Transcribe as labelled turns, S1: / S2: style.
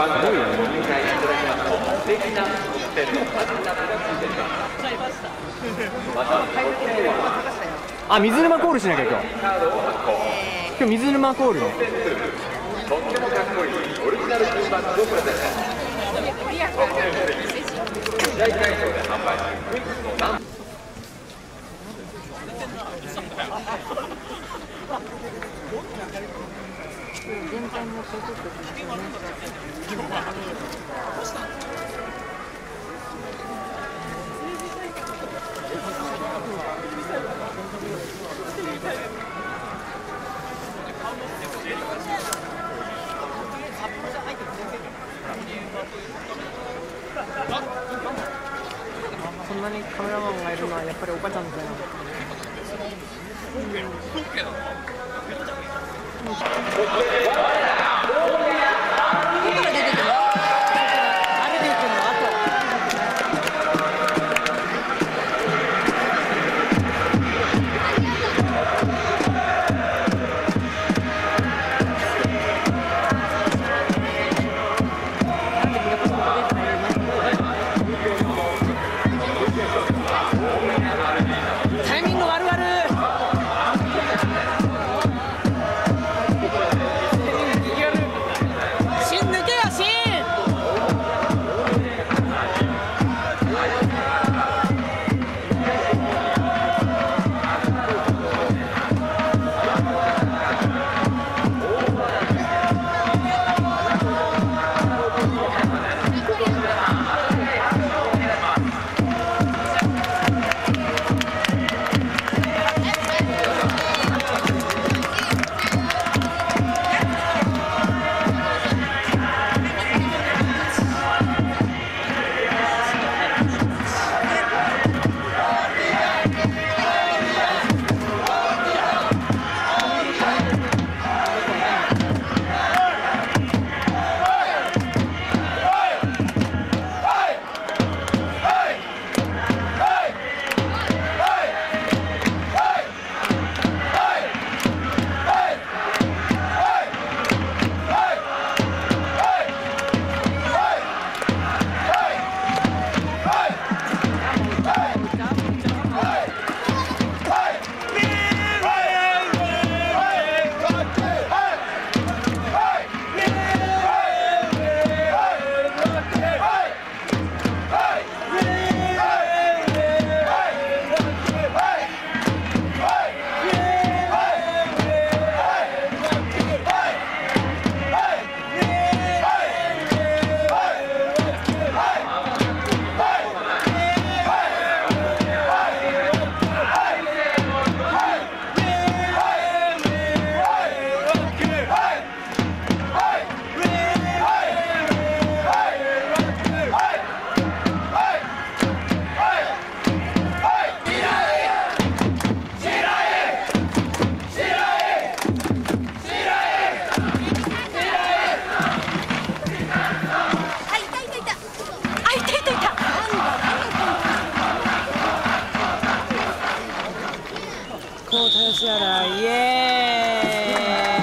S1: ファンの入会いただきますと素敵な点のハテナがついていますまた
S2: あ水沼コールしなきゃ今日。今日水沼コールね。
S1: とってもかっこいいオリジナルピンバッジをプレゼント試合会場で販売するクイズのナ
S2: そんなにカメラマンがいるのはやっぱりおばちゃんだよ
S1: バ 阔特色的耶。